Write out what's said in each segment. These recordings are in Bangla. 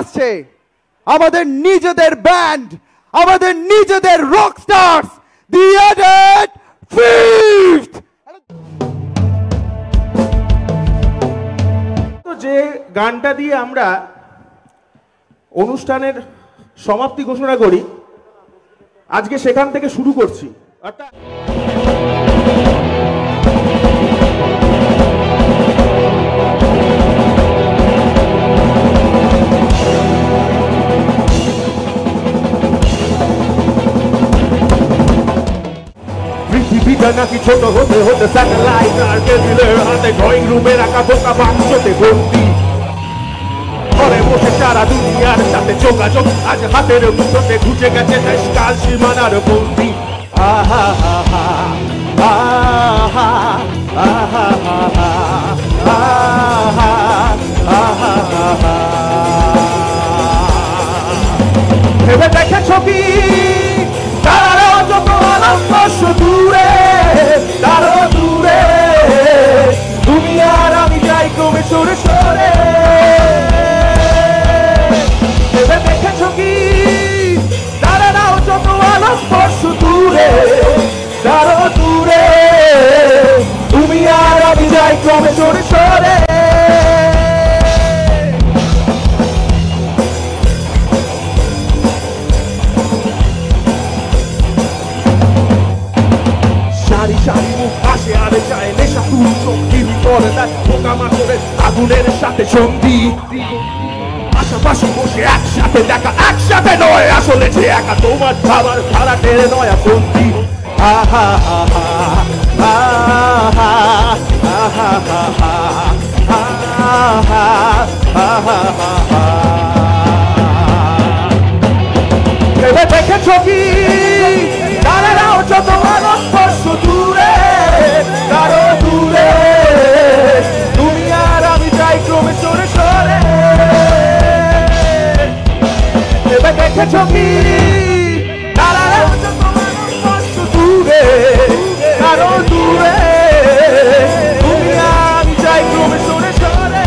আসছে আমাদের নিজেদের ব্যান্ড, আমাদের নিজেদের rock stars the added fifth তো যে গানটা দিয়ে আমরা অনুষ্ঠানের সমাপ্তি ঘোষণা করি, আজকে সেখান থেকে শুরু করছি। অর্থাৎ পৃথিবীটা নাকি ছোট হতে হতে স্যাটেলাইট আর কেবিলের হাতে ড্রয়িং রুমে রাখা বোকা বাক্সতে ভর্তি। ঘরে বসে সারা দুনিয়ার সাথে যোগাযোগ, আজ হাতের মুঠোতে ঘুচে গেছে দেশ কাল সীমানার বন্দি। ভেবে দেখেছ কি? পাশাপাশি একসাথে দেখা একসাথে নয় আসলে যে একা তোমার খাবার খারা টেনে নয় বন্দি আহা আহা আহা আহা আহা হা হা ভেবে দেখেছ কি তারাও যত আনন্দ দূরে কারও দূরে ভেবে দেখেছ কি? দূরে কারও দূরে। তুমি আমি যাই ক্রমে সরে সরে।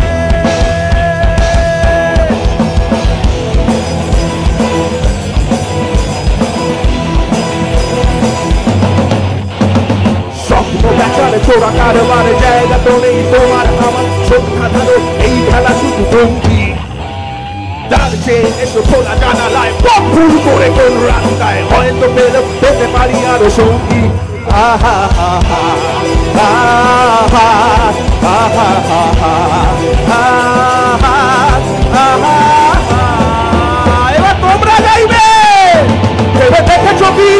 স্বপ্ন বেচারে চোরা কারবারে জায়গা তো নেই তোমার আমার। চোখ খাটানো এই খেলা শুধু চেয়ে এসো খোলা জানালায় পথ ভুল করে কোন রাস্তায় হয়তো পেলে পেতে পারি আরও সঙ্গী আহা হা হা আহা আহা হা হা আহা এবার তোমরা যাইবে ভেবে দেখেছ কি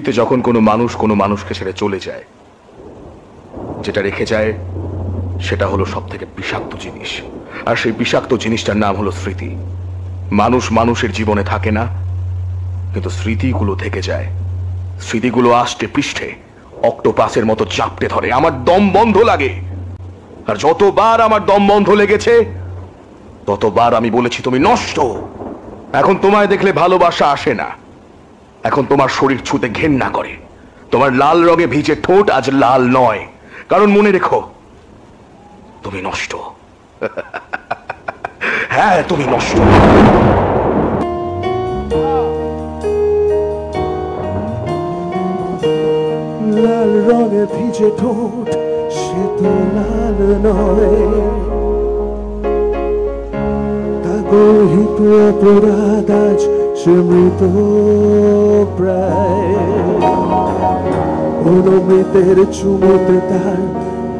পৃথিবীতে যখন কোনো মানুষ কোনো মানুষকে ছেড়ে চলে যায়, যেটা রেখে যায়, সেটা হলো সব থেকে বিষাক্ত জিনিস। আর সেই বিষাক্ত জিনিসটার নাম হলো স্মৃতি। মানুষ মানুষের জীবনে থাকে না, কিন্তু স্মৃতিগুলো থেকে যায়। স্মৃতিগুলো আষ্টে পৃষ্ঠে, অক্টোপাসের মতো চাপটে ধরে। আমার দম বন্ধ লাগে। আর যতবার আমার দম বন্ধ লেগেছে, ততবার আমি বলেছি, তুমি নষ্ট। এখন তোমায় দেখলে ভালোবাসা আসে না। এখন তোমার শরীর ছুতে ঘেন্না করে। তোমার লাল রঙে ভিজে ঠোঁট আজ লাল নয়। কারণ মনে রেখো, তুমি নষ্ট। হ্যাঁ তুমি নষ্ট। লাল রঙে ভিজে ঠোঁট, সে তো লাল নয়। তা অপরাধ আজ সে মৃত প্রায়। কোন মৃতের চুমুতে তার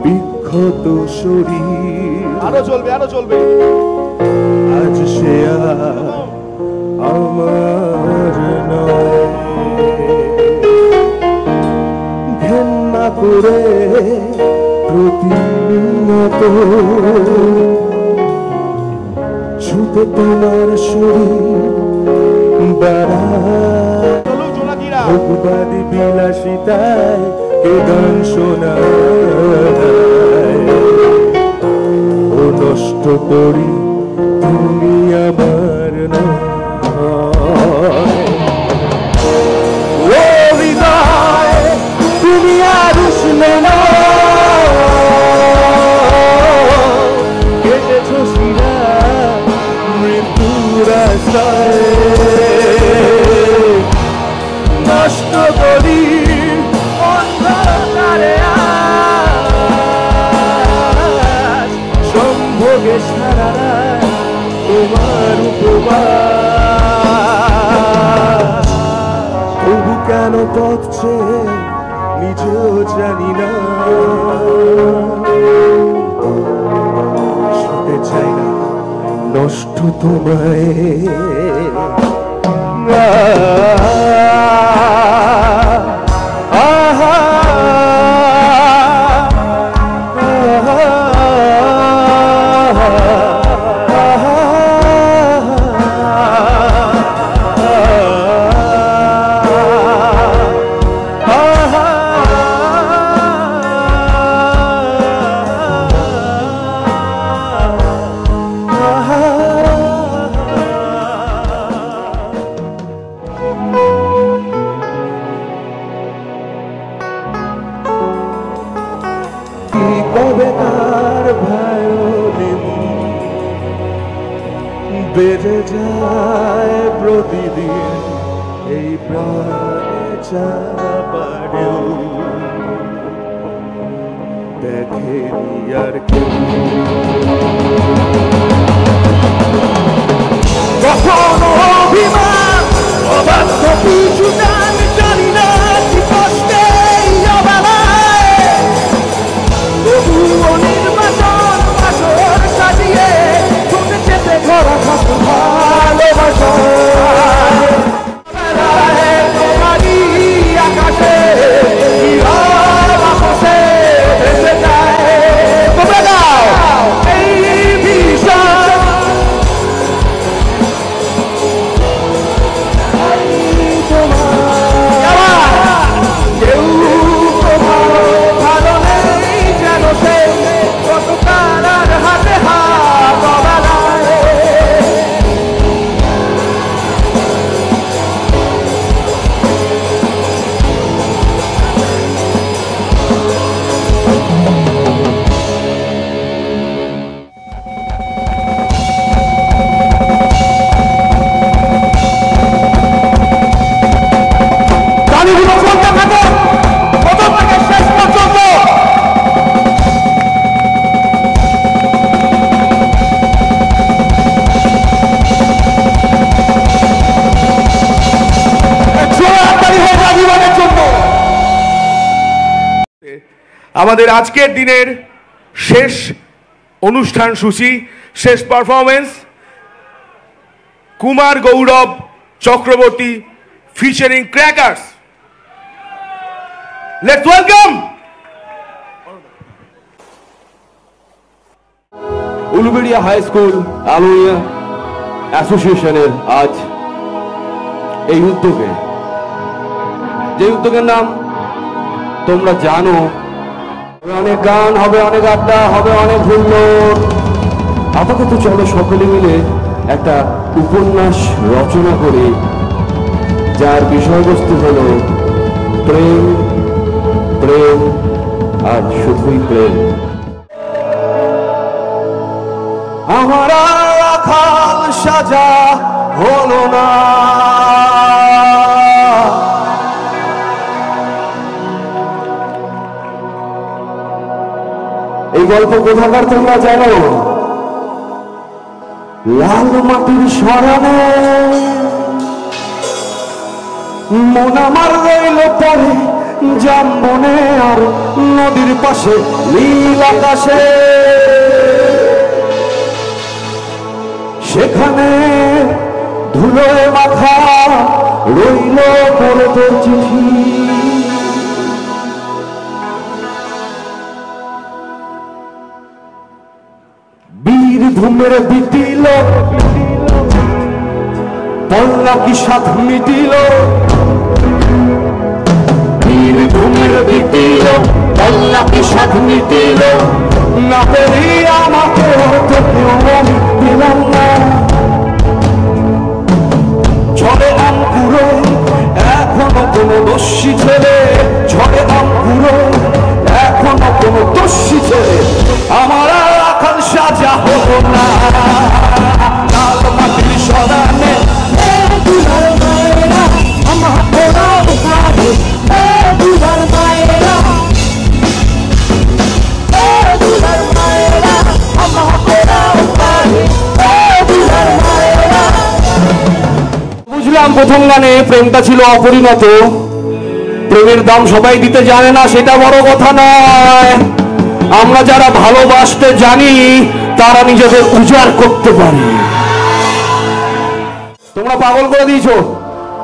বিক্ষত শরীর। আরও চলবে আরও চলবে। আজ সে আমার নয়। ঘেন্না করে প্রতিনিয়ত ছুতে তোমার শরীর। ভোগবাদী বিলাসিতায় কে গান শোনায়? ও নষ্ট করি তুমি আমার নয়। নষ্ট তোমায় বেজে যায় প্রতিদিন এই প্রাণে চাপাড়েও দেখেনি আর কেউ। কখনো অভিমান অবাধ্য ভালোবাসা আমাদের আজকের দিনের শেষ অনুষ্ঠান সূচি, শেষ performance Kumar Gaurav Chakraborty featuring crackers let's welcome Uluberia high school আলোয়া অ্যাসোসিয়েশনের আজ এই উদ্যোগে। যে উদ্যোগের নাম তোমরা জানো অনেক গান, হবে অনেক আড্ডা, হবে অনেক আপাতত চলো সকলে মিলে একটা উপন্যাস রচনা করে, যার বিষয়বস্তু হলো প্রেম প্রেম আর শুধুই প্রেম। আমার সাজা হলো না। গল্প কোথাকার তোমরা জানো? লাল মাটির সরানে মন আমার রইল পরে জামবনে আর নদীর পাশে নীল আকাশে। সেখানে ধুলোয় মাথা রইল পরে তোর চিঠি। ধুমের বিটিল। পল্লা কি সাথ মিটিল ধুমের বিটিল পল্লা কি সাথ মিটিল। না পেরি আমাকে তোকেও প্রথম গানে প্রেমটা ছিল অপরিণত প্রেমের দাম সবাই দিতে জানে না সেটা বড় কথা নয় আমরা যারা ভালোবাসতে জানি তারা নিজেদের উজাড় করতে পারি তোমরা পাগল করে দিয়েছো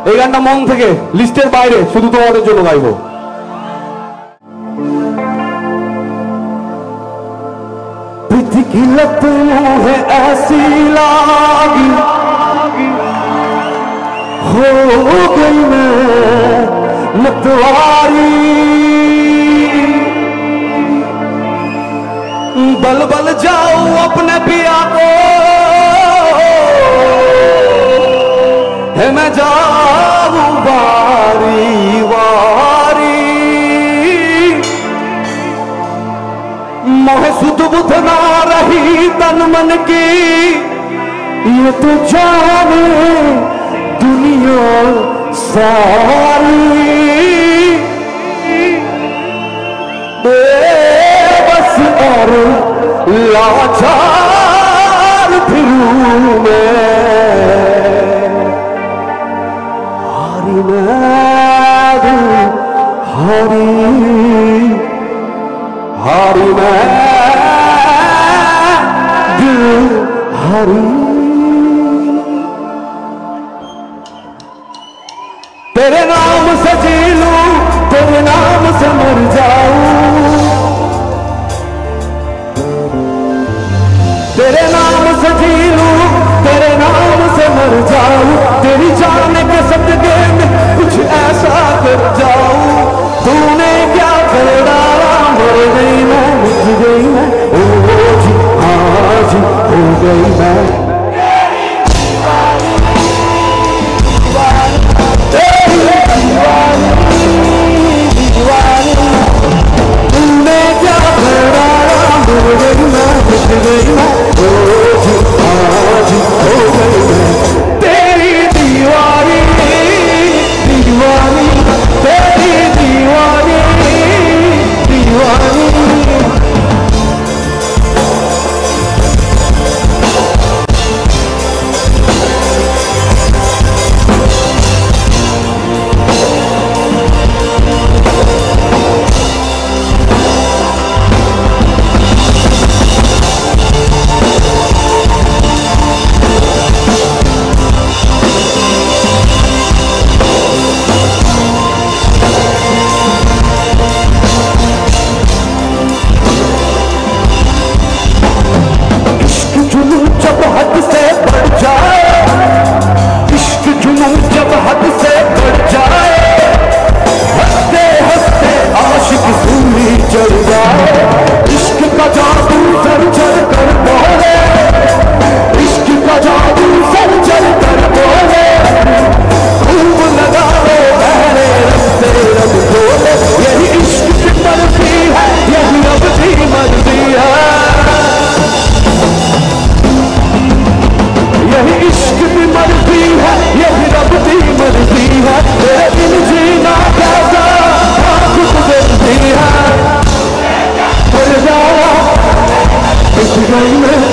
এই গানটা মন থেকে লিস্টের বাইরে শুধু তোমাদের জন্য গাইবো प्रीति की लत मुझे ऐसी लागी हो गई मैं मतवारी बल बल जाओ अपने पिया को। है मैं जाऊँ बारी वारी। मोह सुध बुध ना रही तन मन की, ये तो जाने দুনিয়ার সারি বেবস আর লাচার ধুরু মে হারি মাদু হারি হারি মাদু হারি तेरे नाम से जी लूँ, तेरे नाम से मर जाऊँ। तेरे नाम से जी लूँ, तेरे नाम से मर जाऊँ। तेरी जान के सदके में कुछ ऐसा कर जाऊँ। तूने क्या कर डाला मर गई मैं, मिट गई मैं। ओ जी हाँ जी, हो गई मैं। Amen.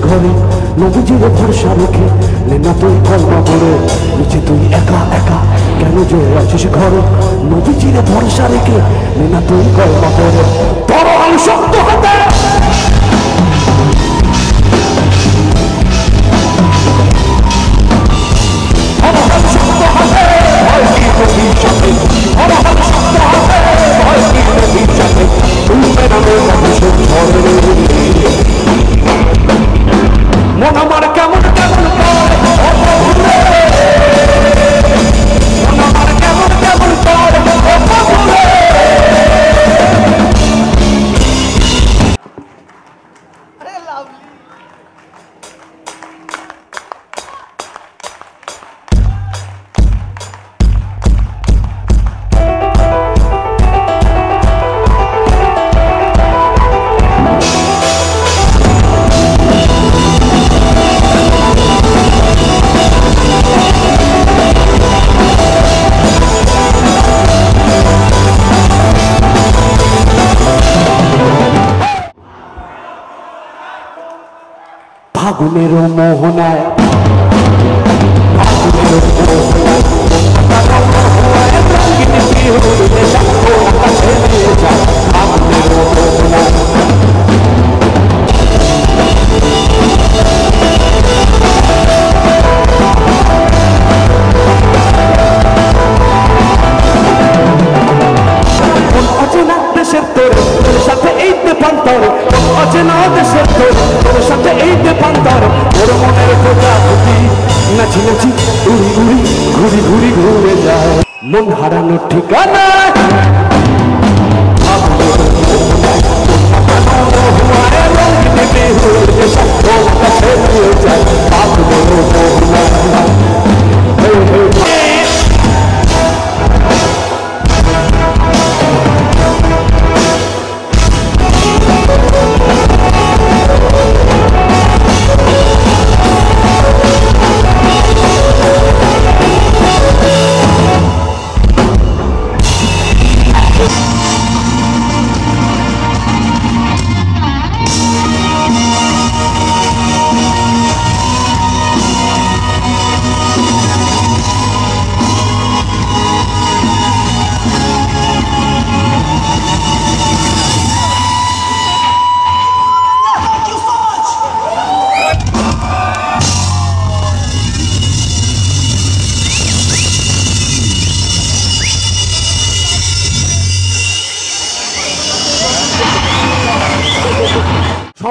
ঘরে, নবীজির ভরসা রেখে নেনা তুই কলমা পড়ে নিচে তুই একা একা কেন যে আছিস ঘরে? নবীজির ভরসা রেখে নেনা তুই কলমা পড়ে ফাগুনের মোহনায় madrugada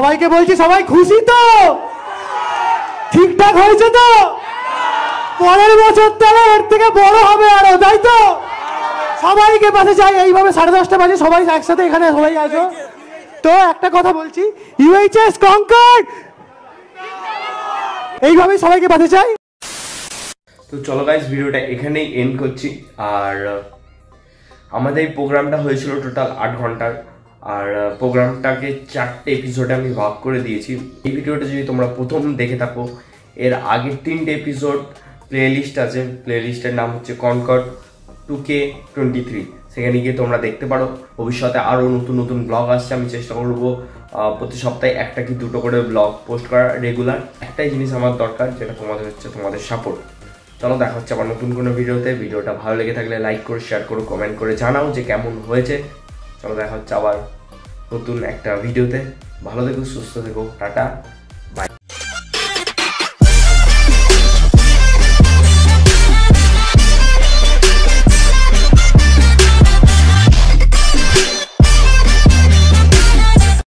সবাইকে বলছি, সবাই খুশি তো? ঠিকঠাক হয়েছে তো? পরের বছর তাহলে এর থেকে বড় হবে আরও, তাই তো? সবাইকে পাশে চাই এইভাবে সাড়ে দশটা বাজে সবাই একসাথে এখানে সবাই আসো। তো একটা কথা বলছি ইউএইচএস কঙ্কার্ড এইভাবেই সবাইকে পাশে চাই তো চলো গাইজ ভিডিওটা এখানেই এন্ড করছি। আর আমাদের এই প্রোগ্রামটা হয়েছিল টোটাল আট ঘণ্টার। আর প্রোগ্রামটাকে চারটে এপিসোডে আমি ভাগ করে দিয়েছি। এই ভিডিওটা যদি তোমরা প্রথম দেখে থাকো, এর আগের তিনটে এপিসোড প্লে লিস্ট আছে। প্লে লিস্টের নাম হচ্ছে কনকট টু কে টোয়েন্টি থ্রি সেখানে গিয়ে তোমরা দেখতে পারো। ভবিষ্যতে আরও নতুন নতুন ব্লগ আসছে, আমি চেষ্টা করব প্রতি সপ্তাহে একটা কি দুটো করে ব্লগ পোস্ট করা রেগুলার একটাই জিনিস আমার দরকার, যেটা তোমাদের হচ্ছে তোমাদের সাপোর্ট চলো, দেখা হচ্ছে আবার নতুন কোনো ভিডিওতে। ভিডিওটা ভালো লেগে থাকলে লাইক করে শেয়ার করো কমেন্ট করে জানাও যে কেমন হয়েছে। চলো, দেখা হচ্ছে আবার। নতুন একটা ভিডিওতে ভালো থেকো সুস্থ থেকো টাটা।